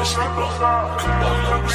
my Come on,